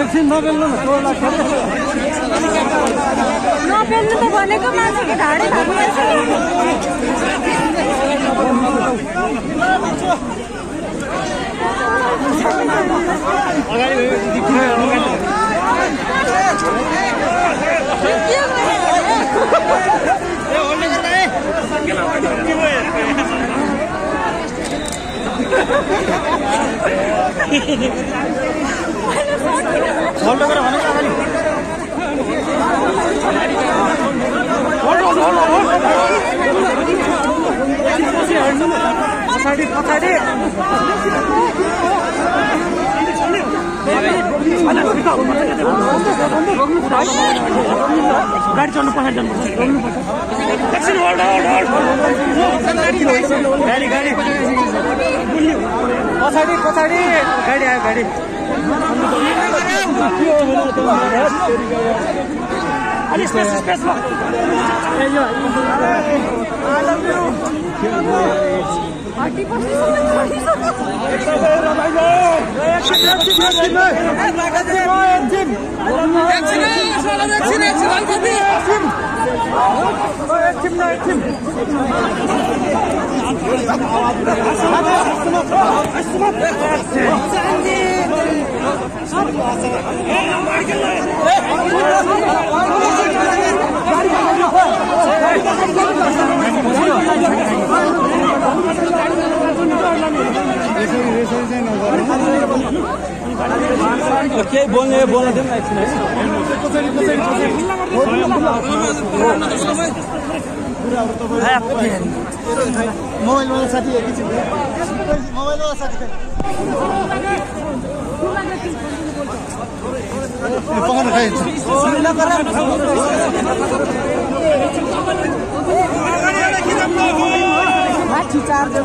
एकछिन नबेल्नु न चोर लाग्छ नपेल्नु त भनेको मान्छेको होल्ड गरेर भनेको अगाडि पछाडि पछाडि गाडी चढ्नु पछाडि जानुपर्छ गाडी गाडी पछाडि पछाडि गाडी आयो गाडी अलिक स्पेस स्पेसमा केही बोल्ने बोल्न दिउँ न एकछिन मोबाइलवाला साथी एकैछिन मोबाइलवाला साथी पकाउन माथि चार्जर